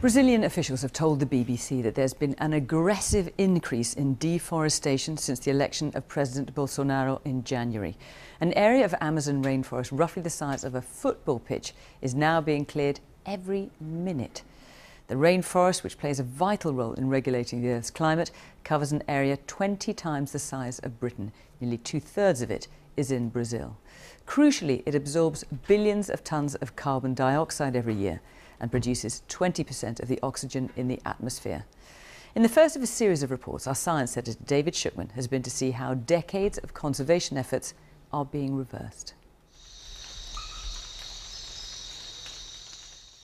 Brazilian officials have told the BBC that there's been an aggressive increase in deforestation since the election of President Bolsonaro in January. An area of Amazon rainforest roughly the size of a football pitch is now being cleared every minute. The rainforest, which plays a vital role in regulating the Earth's climate, covers an area 20 times the size of Britain. Nearly two thirds of it is in Brazil. Crucially, it absorbs billions of tons of carbon dioxide every year and produces 20% of the oxygen in the atmosphere. In the first of a series of reports, our science editor David Shukman has been to see how decades of conservation efforts are being reversed.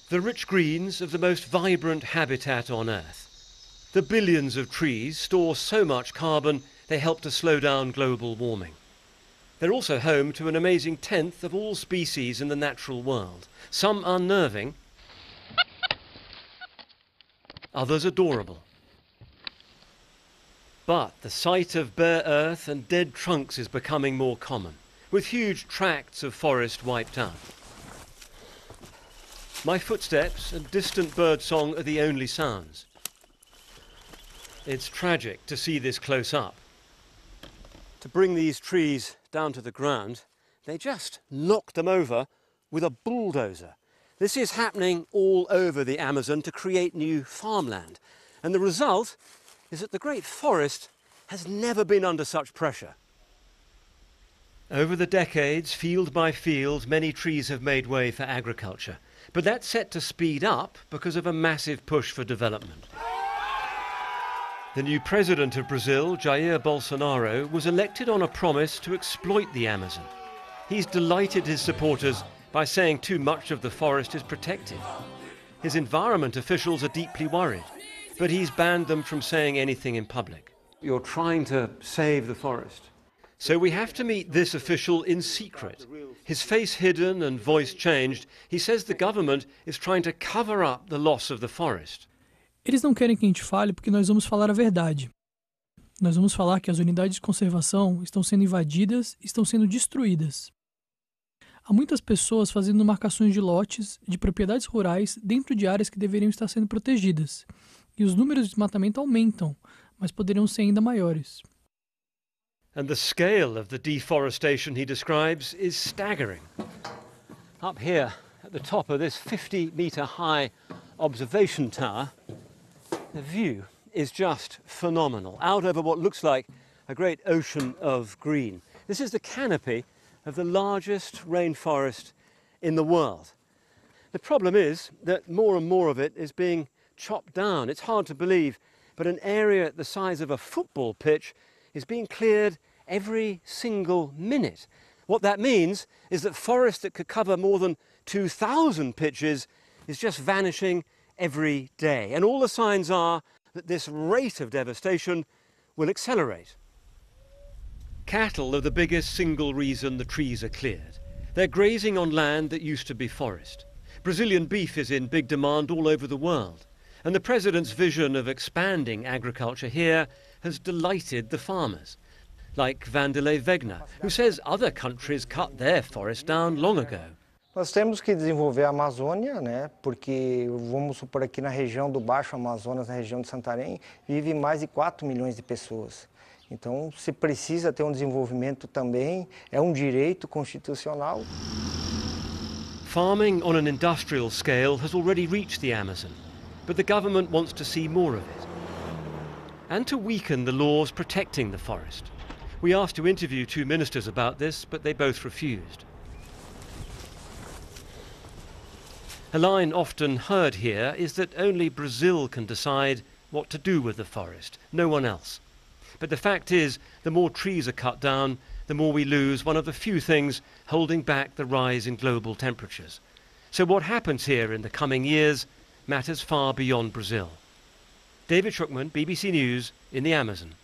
The rich greens of the most vibrant habitat on Earth. The billions of trees store so much carbon they help to slow down global warming. They're also home to an amazing tenth of all species in the natural world, some unnerving, others adorable. But the sight of bare earth and dead trunks is becoming more common, with huge tracts of forest wiped out. My footsteps and distant bird song are the only sounds. It's tragic to see this close up. To bring these trees down to the ground, they just knocked them over with a bulldozer. This is happening all over the Amazon to create new farmland. And the result is that the great forest has never been under such pressure. Over the decades, field by field, many trees have made way for agriculture. But that's set to speed up because of a massive push for development. The new president of Brazil, Jair Bolsonaro, was elected on a promise to exploit the Amazon. He's delighted his supporters by saying too much of the forest is protected. His environment officials are deeply worried, but he's banned them from saying anything in public. You're trying to save the forest. So we have to meet this official in secret. His face hidden and voice changed, he says the government is trying to cover up the loss of the forest. Eles não querem que a gente fale porque nós vamos falar a verdade. Nós vamos falar que as unidades de conservação estão sendo invadidas estão sendo destruídas. Há muitas pessoas fazendo marcações de lotes de propriedades rurais dentro de áreas que deveriam estar sendo protegidas. E os números de desmatamento aumentam, mas poderiam ser ainda maiores. And the scale of the deforestation he describes is staggering. Up here at the top of this 50 metre high observation tower, the view is just phenomenal out over what looks like a great ocean of green. This is the canopy of the largest rainforest in the world. The problem is that more and more of it is being chopped down. It's hard to believe, but an area the size of a football pitch is being cleared every single minute. What that means is that forest that could cover more than 2,000 pitches is just vanishing every day. And all the signs are that this rate of devastation will accelerate. Cattle are the biggest single reason the trees are cleared. They're grazing on land that used to be forest. Brazilian beef is in big demand all over the world. And the President's vision of expanding agriculture here has delighted the farmers, like Vanderlei Wegner, who says other countries cut their forest down long ago. Nós temos que desenvolver a Amazônia, né? Porque vamos supor aqui na região do Baixo Amazonas, na região de Santarém, vive mais de 4 milhões de pessoas. Então, se precisa ter um desenvolvimento também, é um direito constitucional. Farming on an industrial scale has already reached the Amazon, but the government wants to see more of it. And to weaken the laws protecting the forest. We asked to interview two ministers about this, but they both refused. A line often heard here is that only Brazil can decide what to do with the forest, no one else. But the fact is, the more trees are cut down, the more we lose one of the few things holding back the rise in global temperatures. So what happens here in the coming years matters far beyond Brazil. David Shukman, BBC News, in the Amazon.